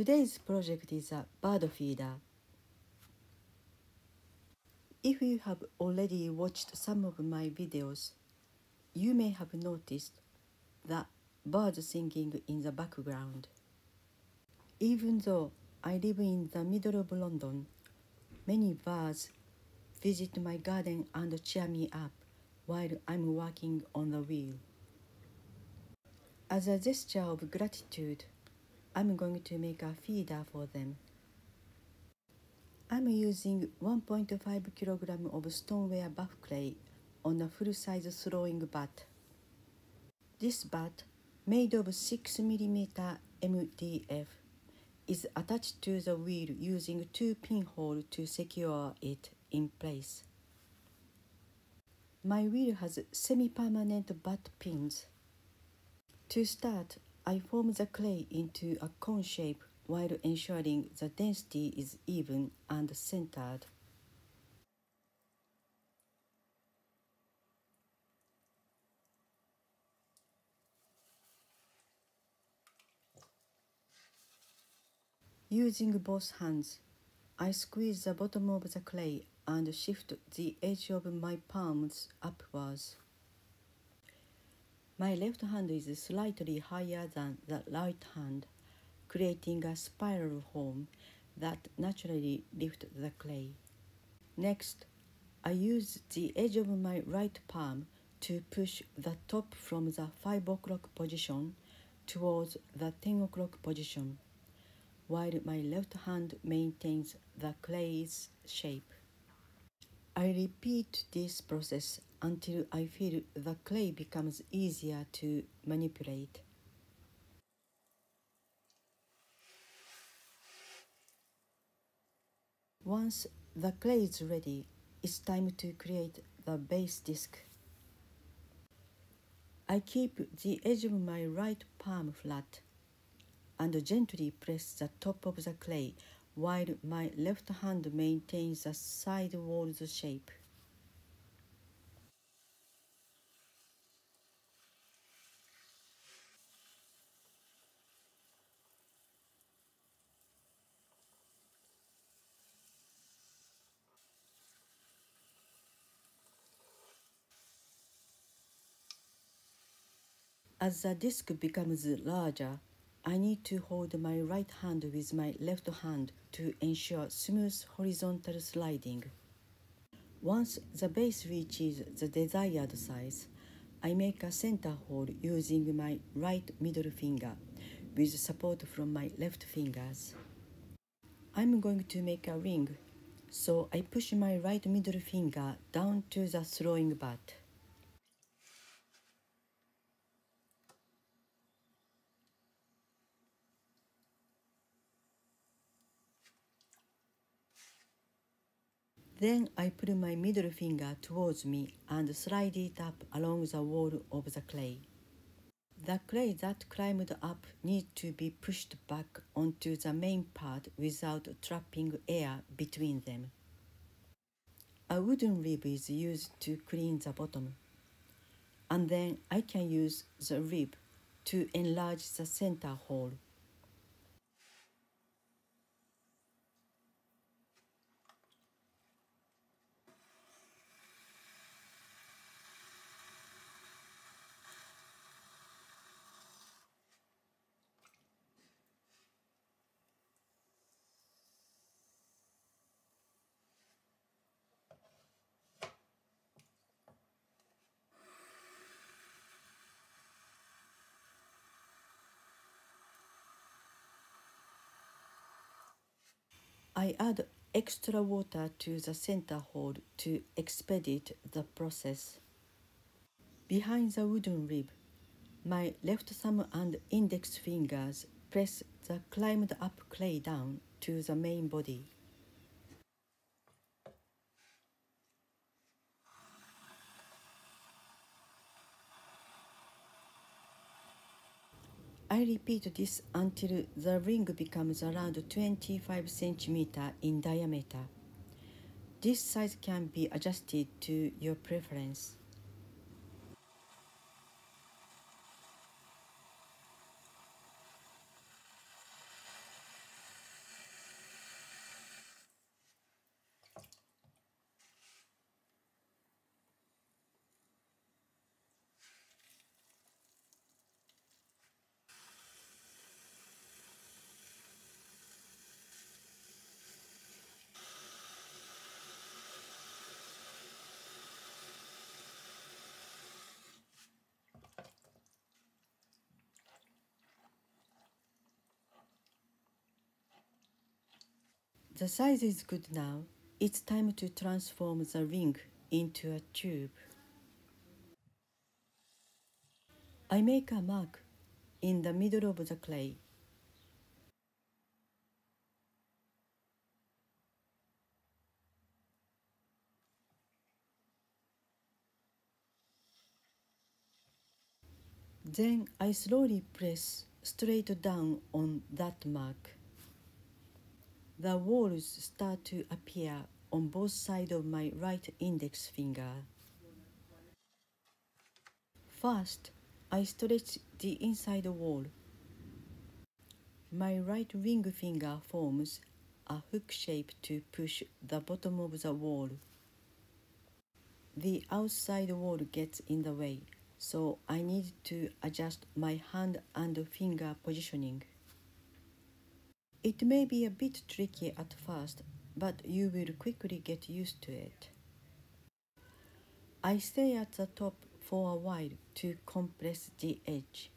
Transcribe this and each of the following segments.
Today's project is a bird feeder. If you have already watched some of my videos, you may have noticed the birds singing in the background. Even though I live in the middle of London, many birds visit my garden and cheer me up while I'm working on the wheel. As a gesture of gratitude, I'm going to make a feeder for them. I'm using 1.5 kg of stoneware buff clay on a full-size throwing bat. This bat, made of 6 mm MDF, is attached to the wheel using two pinholes to secure it in place. My wheel has semi-permanent bat pins. To start, I form the clay into a cone shape while ensuring the density is even and centered. Using both hands, I squeeze the bottom of the clay and shift the edge of my palms upwards. My left hand is slightly higher than the right hand creating a spiral form that naturally lifts the clay. Next, I use the edge of my right palm to push the top from the 5 o'clock position towards the 10 o'clock position, while my left hand maintains the clay's shape. I repeat this process until I feel the clay becomes easier to manipulate. Once the clay is ready, it's time to create the base disc. I keep the edge of my right palm flat and gently press the top of the clay while my left hand maintains the side walls shape. As the disc becomes larger, I need to hold my right hand with my left hand to ensure smooth horizontal sliding. Once the base reaches the desired size, I make a center hole using my right middle finger with support from my left fingers. I'm going to make a ring, so I push my right middle finger down to the throwing bat. Then I put my middle finger towards me and slide it up along the wall of the clay. The clay that climbed up needs to be pushed back onto the main part without trapping air between them. A wooden rib is used to clean the bottom, and then I can use the rib to enlarge the center hole. I add extra water to the center hole to expedite the process. Behind the wooden rib, my left thumb and index fingers press the climbed up clay down to the main body. I repeat this until the ring becomes around 25 cm in diameter. This size can be adjusted to your preference. The size is good now. It's time to transform the ring into a tube. I make a mark in the middle of the clay. Then I slowly press straight down on that mark. The walls start to appear on both sides of my right index finger. First, I stretch the inside wall. My right ring finger forms a hook shape to push the bottom of the wall. The outside wall gets in the way, so I need to adjust my hand and finger positioning. It may be a bit tricky at first, but you will quickly get used to it. I stay at the top for a while to compress the edge.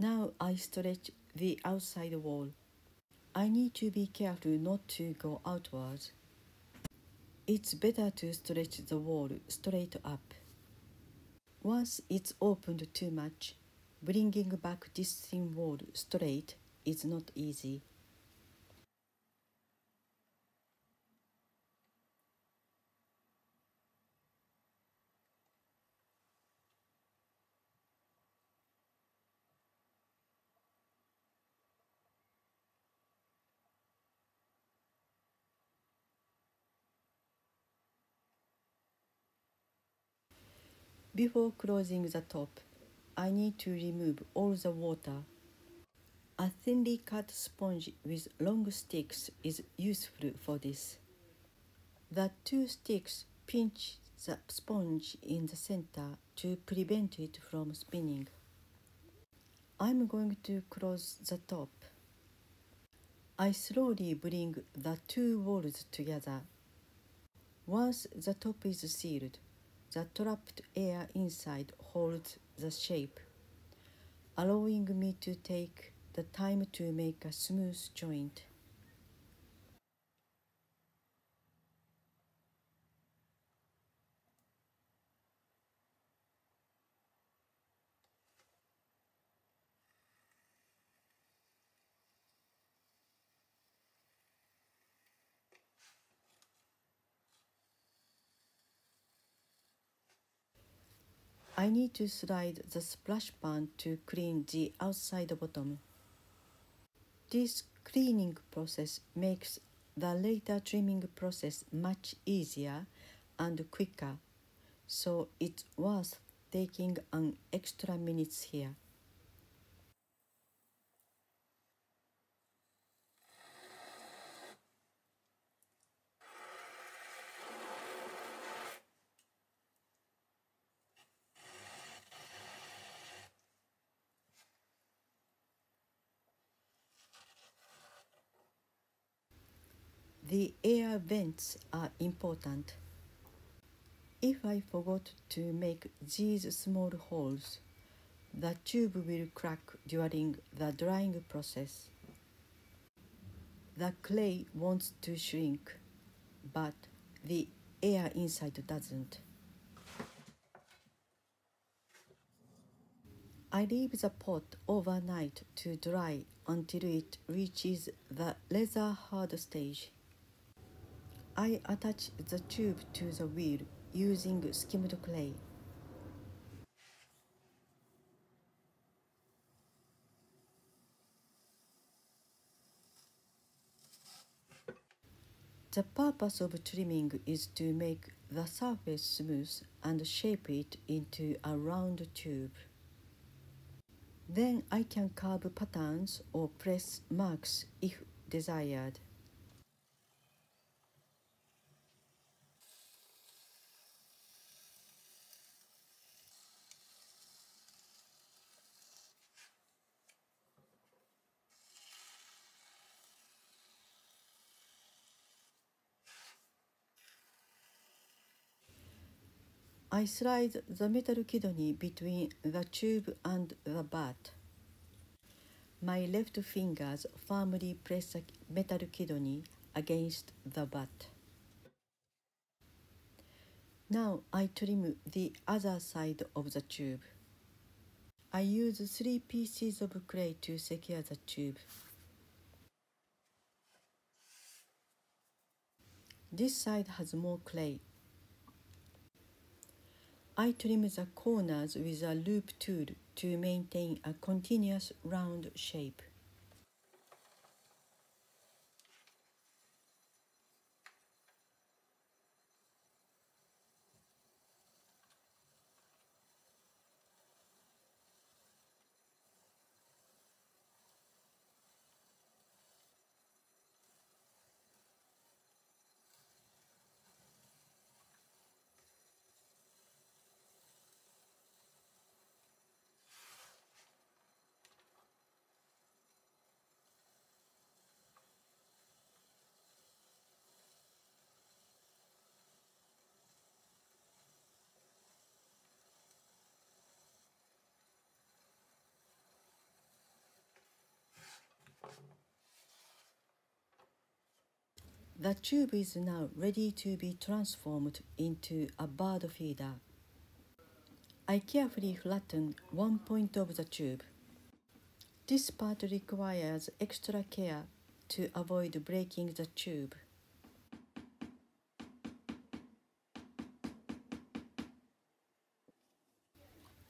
Now I stretch the outside wall. I need to be careful not to go outwards. It's better to stretch the wall straight up. Once it's opened too much, bringing back this thin wall straight is not easy. Before closing the top, I need to remove all the water. A thinly cut sponge with long sticks is useful for this. The two sticks pinch the sponge in the center to prevent it from spinning. I'm going to close the top. I slowly bring the two walls together. Once the top is sealed, the trapped air inside holds the shape, allowing me to take the time to make a smooth joint. I need to slide the splash pan to clean the outside bottom. This cleaning process makes the later trimming process much easier and quicker, so it's worth taking an extra minutes here. The air vents are important. If I forgot to make these small holes, the tube will crack during the drying process. The clay wants to shrink, but the air inside doesn't. I leave the pot overnight to dry until it reaches the leather hard stage. I attach the tube to the wheel using skimmed clay. The purpose of trimming is to make the surface smooth and shape it into a round tube. Then I can carve patterns or press marks if desired. I slide the metal kidney between the tube and the bat. My left fingers firmly press the metal kidney against the bat. Now I trim the other side of the tube. I use three pieces of clay to secure the tube. This side has more clay. I trim the corners with a loop tool to maintain a continuous round shape. The tube is now ready to be transformed into a bird feeder. I carefully flatten one point of the tube. This part requires extra care to avoid breaking the tube.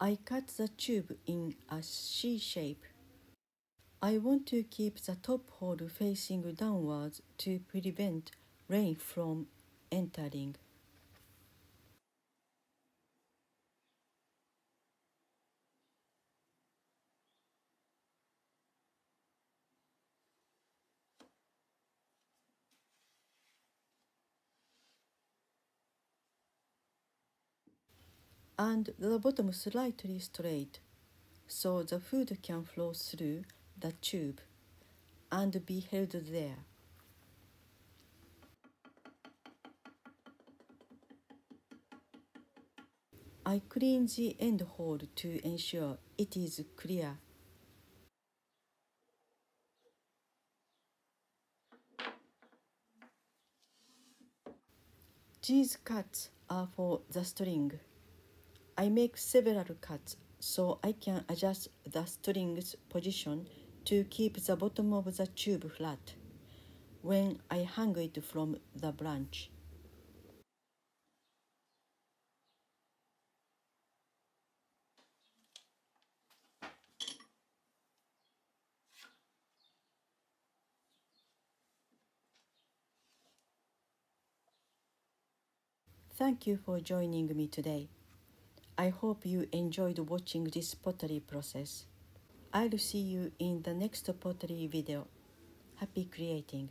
I cut the tube in a C shape. I want to keep the top hole facing downwards to prevent rain from entering. and the bottom slightly straight so the food can flow through the tube and be held there. I clean the end hole to ensure it is clear. These cuts are for the string. I make several cuts so I can adjust the string's position to keep the bottom of the tube flat when I hang it from the branch. Thank you for joining me today. I hope you enjoyed watching this pottery process. I'll see you in the next pottery video. Happy creating!